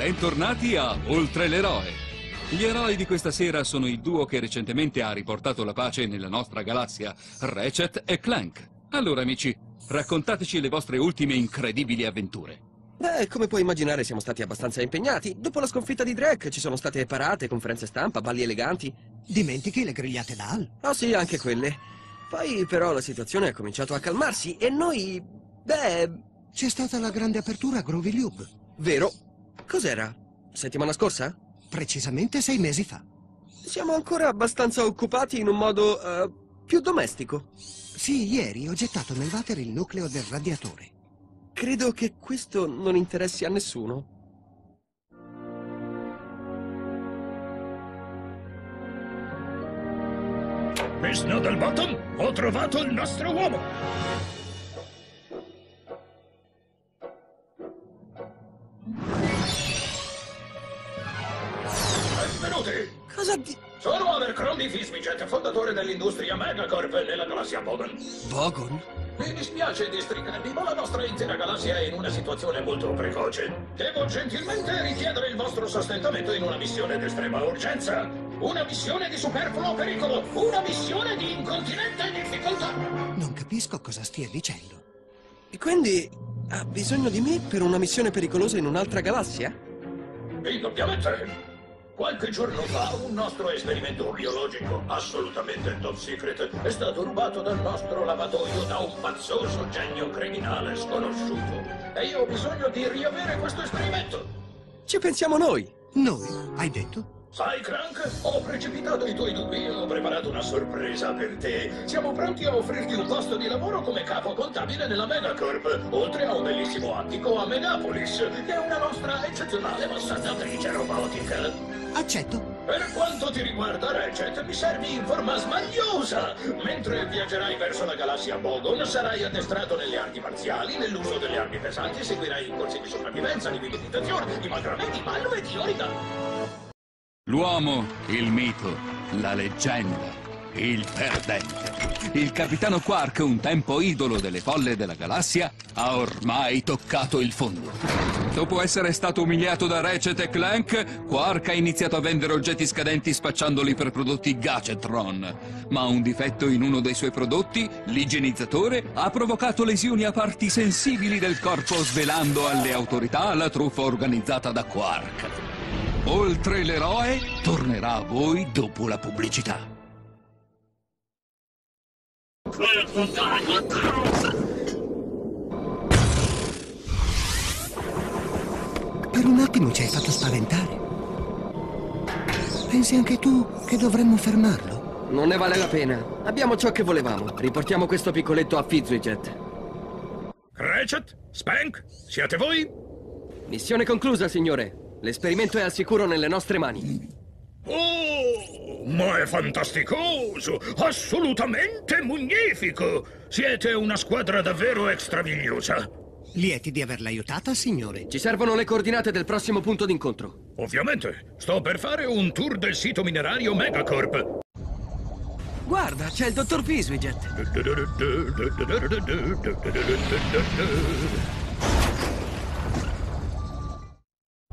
Bentornati a Oltre l'eroe. Gli eroi di questa sera sono il duo che recentemente ha riportato la pace nella nostra galassia, Ratchet e Clank. Allora, amici, raccontateci le vostre ultime incredibili avventure. Beh, come puoi immaginare siamo stati abbastanza impegnati. Dopo la sconfitta di Drake ci sono state parate, conferenze stampa, balli eleganti. Dimentichi le grigliate d'Al? Oh sì, anche quelle. Poi però la situazione ha cominciato a calmarsi e noi... beh... C'è stata la grande apertura a Groovy Lube. Vero? Cos'era? Settimana scorsa? Precisamente sei mesi fa. Siamo ancora abbastanza occupati in un modo eh, più domestico. Sì, ieri ho gettato nel water il nucleo del radiatore. Credo che questo non interessi a nessuno. Miss Noodlebottom, ho trovato il nostro uomo! Vogon? Mi dispiace districarvi, ma la nostra intera galassia è in una situazione molto precoce. Devo gentilmente richiedere il vostro sostentamento in una missione di estrema urgenza. Una missione di superfluo pericolo. Una missione di incontinente difficoltà. Non capisco cosa stia dicendo. E quindi ha bisogno di me per una missione pericolosa in un'altra galassia? Indubbiamente. Qualche giorno fa un nostro esperimento biologico, assolutamente top secret, è stato rubato dal nostro lavatoio da un pazzoso genio criminale sconosciuto. E io ho bisogno di riavere questo esperimento. Ci pensiamo noi. Noi, hai detto? Sai, Crank, ho precipitato i tuoi dubbi e ho preparato una sorpresa per te. Siamo pronti a offrirti un posto di lavoro come capo contabile nella Megacorp, oltre a un bellissimo attico a Megapolis, che è una nostra eccezionale massaggiatrice robotica. Accetto. Per quanto ti riguarda, Ratchet, mi servi in forma smagliosa. Mentre viaggerai verso la galassia Bogon, sarai addestrato nelle arti marziali, nell'uso delle armi pesanti, seguirai i corsi di sopravvivenza, di meditazione, di macramè, di ballo e di origa. L'uomo, il mito, la leggenda, il perdente. Il capitano Quark, un tempo idolo delle folle della galassia, ha ormai toccato il fondo. Dopo essere stato umiliato da Ratchet e Clank, Quark ha iniziato a vendere oggetti scadenti spacciandoli per prodotti Gadgetron. Ma un difetto in uno dei suoi prodotti, l'igienizzatore, ha provocato lesioni a parti sensibili del corpo, svelando alle autorità la truffa organizzata da Quark. Oltre l'eroe tornerà a voi dopo la pubblicità. Per un attimo ci hai fatto spaventare. Pensi anche tu che dovremmo fermarlo? Non ne vale la pena. Abbiamo ciò che volevamo. Riportiamo questo piccoletto a Fizzwiget. Ratchet? Spank? Siete voi? Missione conclusa, signore. L'esperimento è al sicuro nelle nostre mani. Oh, ma è fantasticoso! Assolutamente magnifico! Siete una squadra davvero extravigliosa. Lieti di averla aiutata, signore. Ci servono le coordinate del prossimo punto d'incontro. Ovviamente, sto per fare un tour del sito minerario Megacorp. Guarda, c'è il dottor Fizzwiget.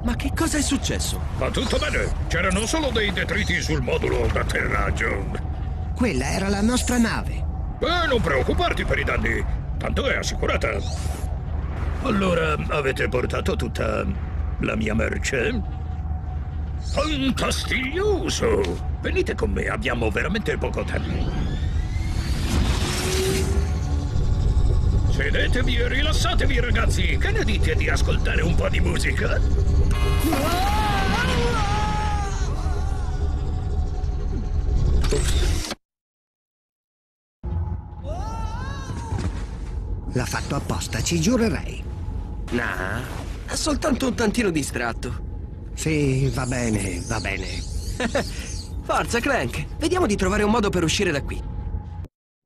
Ma che cosa è successo? Va tutto bene, c'erano solo dei detriti sul modulo d'atterraggio. Quella era la nostra nave. Eh, non preoccuparti per i danni, tanto è assicurata. Allora, avete portato tutta la mia merce? Fantastiglioso! Venite con me, abbiamo veramente poco tempo. Sedetevi e rilassatevi, ragazzi! Che ne dite di ascoltare un po' di musica? L'ha fatto apposta, ci giurerei. Nah, è soltanto un tantino distratto. Sì, va bene, va bene. Forza, Clank. Vediamo di trovare un modo per uscire da qui.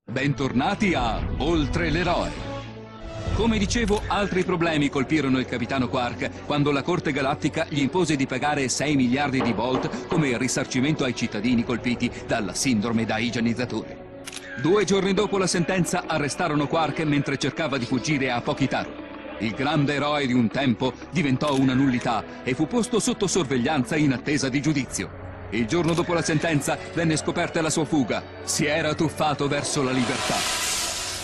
Bentornati a Oltre l'eroe. Come dicevo, altri problemi colpirono il capitano Quark quando la Corte Galattica gli impose di pagare 6 miliardi di volt come risarcimento ai cittadini colpiti dalla sindrome da igienizzatore. Due giorni dopo la sentenza arrestarono Quark mentre cercava di fuggire a Pokitaru. il grande eroe di un tempo, diventò una nullità e fu posto sotto sorveglianza in attesa di giudizio. Il giorno dopo la sentenza venne scoperta la sua fuga. Si era tuffato verso la libertà.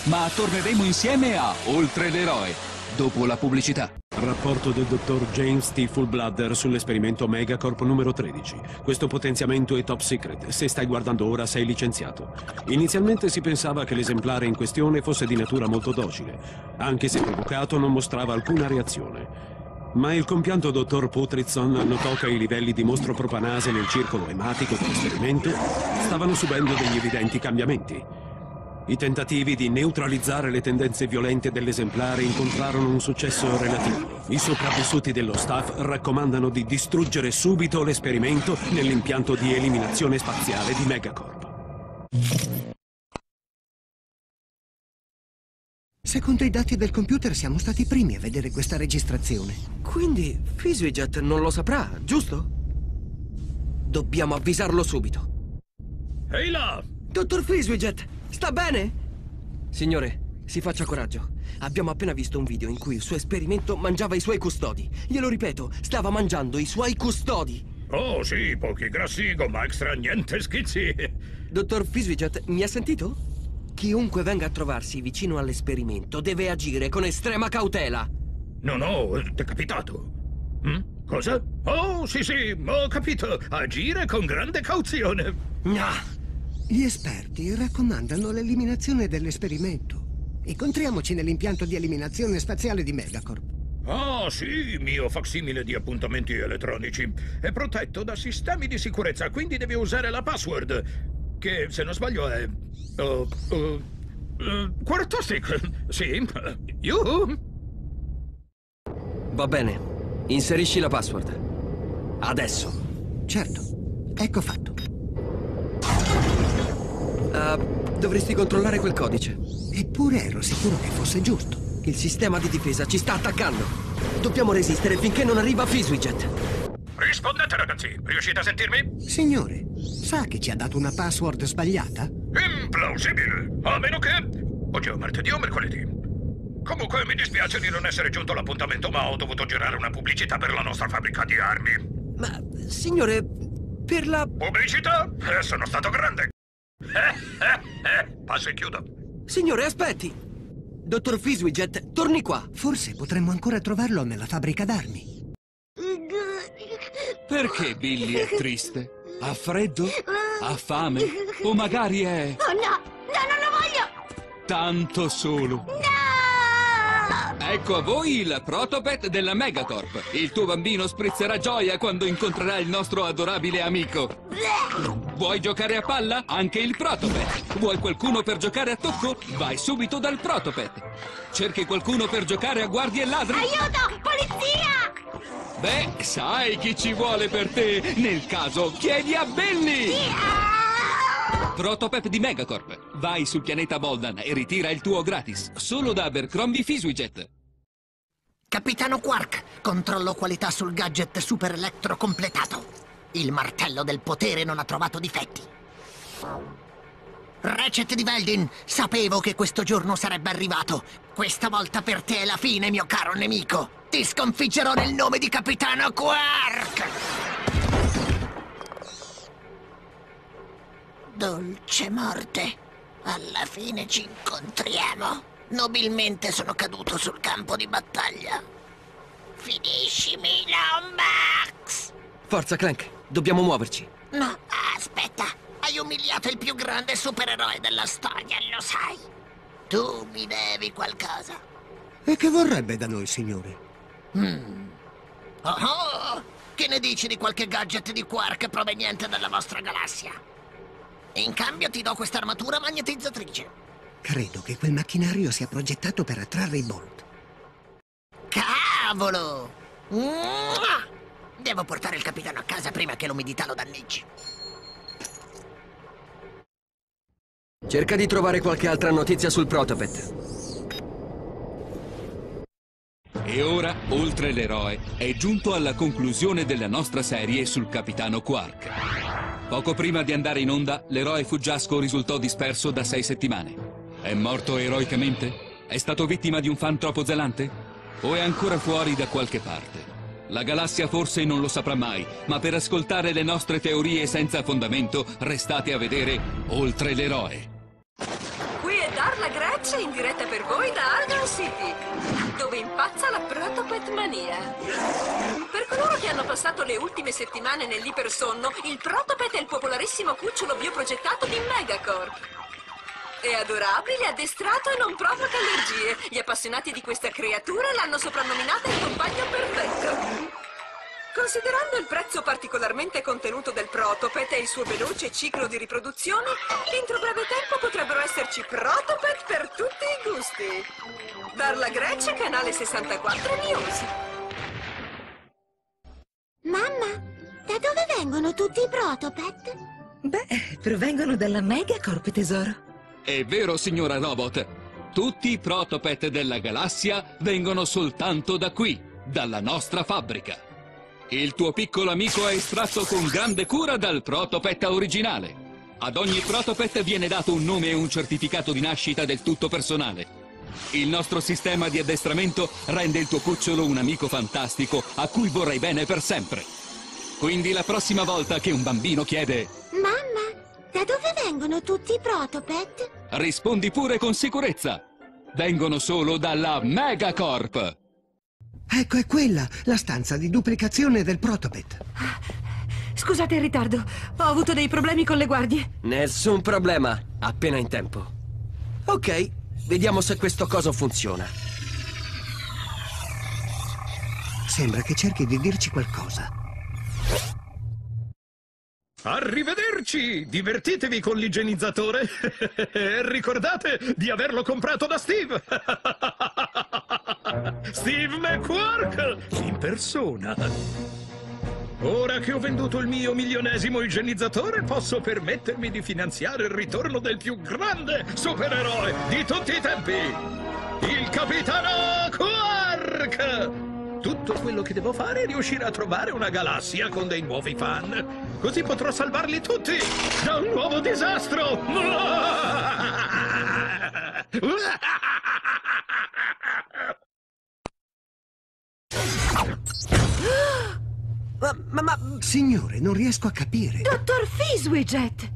Ma torneremo insieme a Oltre l'eroe, dopo la pubblicità. Rapporto del dottor James T. Fullbladder sull'esperimento Megacorp numero 13. Questo potenziamento è top secret. Se stai guardando ora sei licenziato. Inizialmente si pensava che l'esemplare in questione fosse di natura molto docile. Anche se provocato non mostrava alcuna reazione. Ma il compianto dottor Putrizon notò che i livelli di mostro propanase nel circolo ematico dell'esperimento stavano subendo degli evidenti cambiamenti. I tentativi di neutralizzare le tendenze violente dell'esemplare incontrarono un successo relativo. I sopravvissuti dello staff raccomandano di distruggere subito l'esperimento nell'impianto di eliminazione spaziale di Megacorp. Secondo i dati del computer siamo stati i primi a vedere questa registrazione. Quindi Fisuijet non lo saprà, giusto? Dobbiamo avvisarlo subito. Ehi là! Dottor Fisuijet, sta bene? Signore, si faccia coraggio. Abbiamo appena visto un video in cui il suo esperimento mangiava i suoi custodi. Glielo ripeto, stava mangiando i suoi custodi. Oh sì, pochi grassigo, ma extra niente schizzi. Dottor Fisuijet, mi ha sentito? Chiunque venga a trovarsi vicino all'esperimento deve agire con estrema cautela. No, no, t'è capitato? Hm? Cosa? Oh, sì, sì, ho capito. Agire con grande cauzione. Ah, Gli esperti raccomandano l'eliminazione dell'esperimento. Incontriamoci nell'impianto di eliminazione spaziale di Megacorp. Ah, sì, mio facsimile di appuntamenti elettronici. È protetto da sistemi di sicurezza, quindi devi usare la password. Che, se non sbaglio, è... Uh, uh, uh, Quartostic. Sì. Yuhu. va bene. Inserisci la password. Adesso. Certo, ecco fatto. Ah, dovresti controllare quel codice. Eppure ero sicuro che fosse giusto. Il sistema di difesa ci sta attaccando. Dobbiamo resistere finché non arriva Fisuijet. Rispondete, ragazzi. Riuscite a sentirmi? Signore, sa che ci ha dato una password sbagliata? Implausibile. A meno che... Oggi è martedì o mercoledì. Comunque mi dispiace di non essere giunto all'appuntamento, ma ho dovuto girare una pubblicità per la nostra fabbrica di armi. Ma, signore, per la... Pubblicità? Eh, sono stato grande. Eh, eh, eh. Passo e chiudo. Signore, aspetti! Dottor Fisuijet, torni qua. Forse potremmo ancora trovarlo nella fabbrica d'armi. Perché Billy è triste? Ha freddo? Ha fame? O magari è Oh no! No, non lo voglio! tanto solo? No! Ecco a voi il Protopet della Megacorp. Il tuo bambino sprizzerà gioia quando incontrerà il nostro adorabile amico. Vuoi giocare a palla? Anche il Protopet. Vuoi qualcuno per giocare a tocco? Vai subito dal Protopet. Cerchi qualcuno per giocare a guardie e ladri? Aiuto! Polizia! Beh, sai chi ci vuole per te. Nel caso, chiedi a Billy! Ah! Protopep di Megacorp. Vai sul pianeta Boldan e ritira il tuo gratis. Solo da Abercrombie Fisuijet. Capitano Quark, controllo qualità sul gadget super elettro completato. Il martello del potere non ha trovato difetti. Ratchet di Veldin, sapevo che questo giorno sarebbe arrivato. Questa volta per te è la fine, mio caro nemico. Ti sconfiggerò nel nome di Capitano Quark. Dolce morte, alla fine ci incontriamo. Nobilmente sono caduto sul campo di battaglia. Finiscimi, Lombax! Forza, Clank, dobbiamo muoverci. No, aspetta. Hai umiliato il più grande supereroe della storia, lo sai. Tu mi devi qualcosa. E che vorrebbe da noi, signore? Oh, oh! Che ne dici di qualche gadget di Quark proveniente dalla vostra galassia? In cambio ti do questa armatura magnetizzatrice. Credo che quel macchinario sia progettato per attrarre i Bolt. Cavolo! Mua! Devo portare il capitano a casa prima che l'umidità lo danneggi. Cerca di trovare qualche altra notizia sul Protopet. E ora, oltre l'eroe, è giunto alla conclusione della nostra serie sul capitano Quark. Poco prima di andare in onda, l'eroe fuggiasco risultò disperso da sei settimane. È morto eroicamente? È stato vittima di un fan troppo zelante? O è ancora fuori da qualche parte? La galassia forse non lo saprà mai, ma per ascoltare le nostre teorie senza fondamento, restate a vedere Oltre l'eroe. Qui è Darla Gretsch in diretta per voi da Argon City, dove impazza la Protopet Mania. Per coloro che hanno passato le ultime settimane nell'ipersonno, il Protopet è il popolarissimo cucciolo bioprogettato di Megacorp. È adorabile, addestrato e non provoca allergie. Gli appassionati di questa creatura l'hanno soprannominata il compagno perfetto. Considerando il prezzo particolarmente contenuto del Protopet e il suo veloce ciclo di riproduzione, entro breve tempo potrebbero esserci Protopet per tutti i gusti. Darla Greccia, canale 64 News. Mamma, da dove vengono tutti i protopet? Beh, provengono dalla Megacorp, tesoro. È vero, signora Robot. Tutti i protopet della galassia vengono soltanto da qui, dalla nostra fabbrica. Il tuo piccolo amico è estratto con grande cura dal protopet originale. Ad ogni protopet viene dato un nome e un certificato di nascita del tutto personale. Il nostro sistema di addestramento rende il tuo cucciolo un amico fantastico a cui vorrai bene per sempre. Quindi la prossima volta che un bambino chiede Mamma, da dove vengono tutti i protopet? Rispondi pure con sicurezza. Vengono solo dalla Megacorp. Ecco, è quella, la stanza di duplicazione del protopet. Scusate il ritardo, ho avuto dei problemi con le guardie. Nessun problema, appena in tempo. Ok, vediamo se questo coso funziona. Sembra che cerchi di dirci qualcosa. Arrivederci! Divertitevi con l'igienizzatore e ricordate di averlo comprato da Steve! Steve McQuark in persona! Ora che ho venduto il mio milionesimo igienizzatore, posso permettermi di finanziare il ritorno del più grande supereroe di tutti i tempi! Il Capitano Quark! Tutto quello che devo fare è riuscire a trovare una galassia con dei nuovi fan. Così potrò salvarli tutti da un nuovo disastro! Ma, ma, ma... Signore, non riesco a capire. Dottor Fiswidget!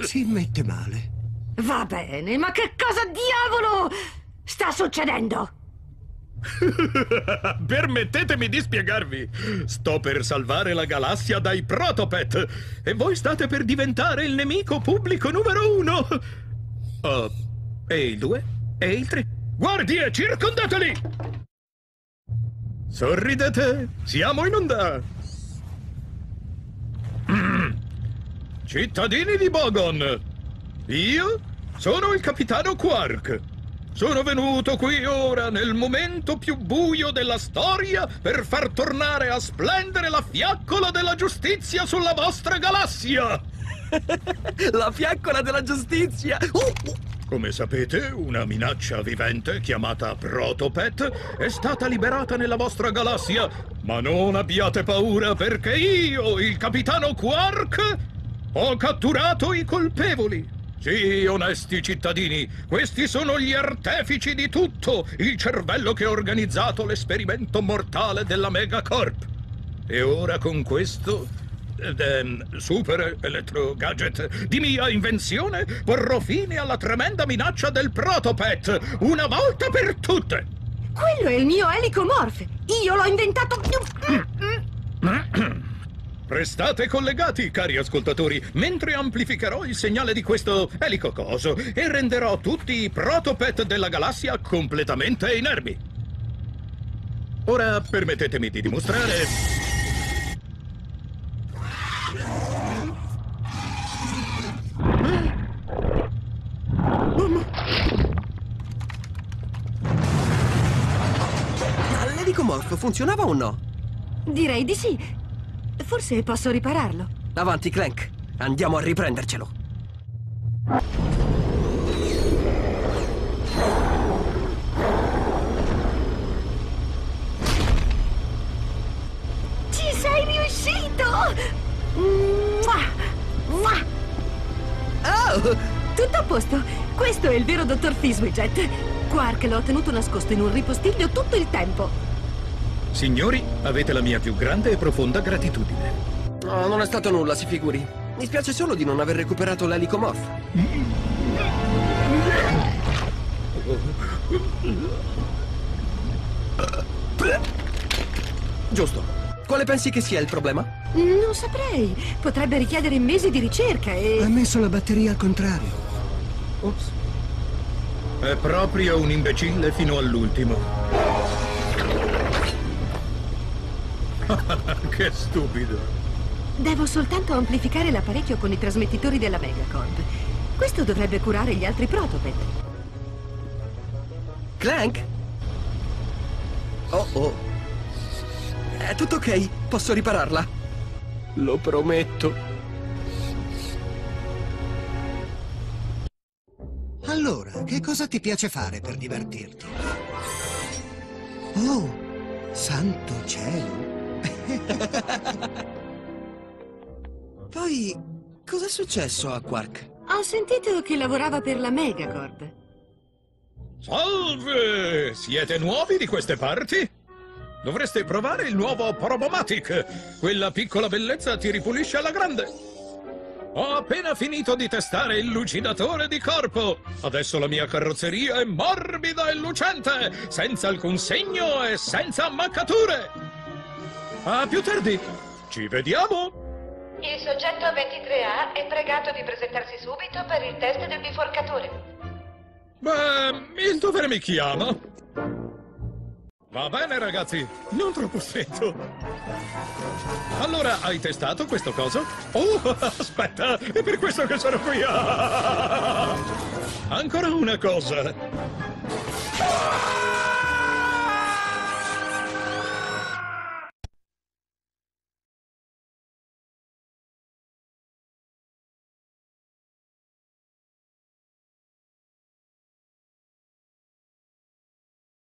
Si mette male. Va bene, ma che cosa diavolo sta succedendo? Permettetemi di spiegarvi. Sto per salvare la galassia dai Protopet e voi state per diventare il nemico pubblico numero uno. Oh, e il due? E il tre? Guardie, circondateli! Sorridete, siamo in onda. Mm. Cittadini di Bogon, io sono il capitano Quark. Sono venuto qui ora, nel momento più buio della storia, per far tornare a splendere la fiaccola della giustizia sulla vostra galassia. La fiaccola della giustizia! Uh, uh. Come sapete, una minaccia vivente chiamata Protopet è stata liberata nella vostra galassia. Ma non abbiate paura perché io, il capitano Quark, ho catturato i colpevoli. Sì, onesti cittadini, questi sono gli artefici di tutto, il cervello che ha organizzato l'esperimento mortale della Megacorp. E ora con questo ed, ehm, super elettro gadget di mia invenzione porrò fine alla tremenda minaccia del Protopet, una volta per tutte. Quello è il mio elicomorph! Io l'ho inventato... Restate collegati, cari ascoltatori, mentre amplificherò il segnale di questo elicocoso e renderò tutti i protopet della galassia completamente inermi. Ora permettetemi di dimostrare... Ma l'elicomorfo funzionava o no? Direi di sì. Forse posso ripararlo. Avanti, Clank. Andiamo a riprendercelo. Ci sei riuscito! Mua! Mua! Oh! Tutto a posto. Questo Questo è il vero dottor Fiswiget. Quark l'ho tenuto nascosto in un ripostiglio tutto il tempo. Signori, avete la mia più grande e profonda gratitudine. No, non è stato nulla, si figuri. Mi spiace solo di non aver recuperato l'elicomorph. Giusto. Quale pensi che sia il problema? Non saprei. Potrebbe richiedere mesi di ricerca Ha e... messo la batteria al contrario. Ops. È proprio un imbecille fino all'ultimo. che stupido. Devo soltanto amplificare l'apparecchio con i trasmettitori della Megacorp. Questo dovrebbe curare gli altri protopet. Clank? Oh oh. È tutto ok, posso ripararla. Lo prometto. Allora, che cosa ti piace fare per divertirti? Oh, santo cielo! Poi, cos'è successo a Quark? Ho sentito che lavorava per la Megacorp. Salve! Siete nuovi di queste parti? Dovreste provare il nuovo Probomatic. Quella piccola bellezza ti ripulisce alla grande. Ho appena finito di testare il lucidatore di corpo. Adesso la mia carrozzeria è morbida e lucente, senza alcun segno e senza ammaccature. A più tardi. Ci vediamo. Il soggetto 23A è pregato di presentarsi subito per il test del biforcatore. Beh, il dovere mi chiama. Va bene, ragazzi, non troppo stretto. Allora, hai testato questo coso? Oh, aspetta, è per questo che sono qui. Ancora una cosa.